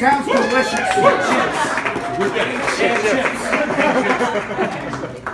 Sounds delicious. we're getting chips.